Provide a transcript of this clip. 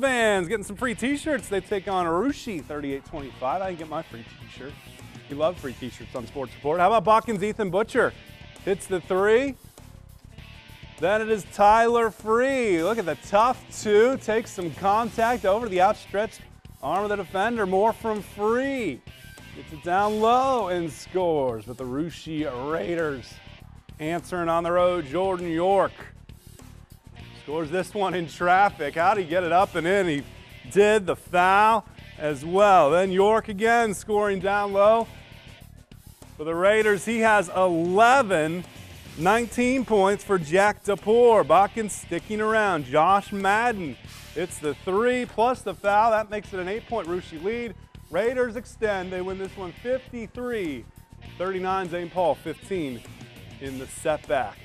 Getting some free t-shirts. They take on Arushi 38-25. I can get my free t-shirt. We love free t-shirts on Sports Report. How about Botkins Ethan Butcher? Hits the three. Then it is Tyler Free. Look at the tough two. Takes some contact over the outstretched arm of the defender. More from Free. Gets it down low and scores with the Russia Raiders. Answering on the road, Jordan York. Scores this one in traffic. How did he get it up and in? He did the foul as well. Then York again scoring down low. For the Raiders, he has 11, 19 points for Jack DePore. Botkins sticking around. Josh Madden it's the three plus the foul. That makes it an eight-point Russia lead. Raiders extend. They win this one 53 39. Zane Paul 15 in the setback.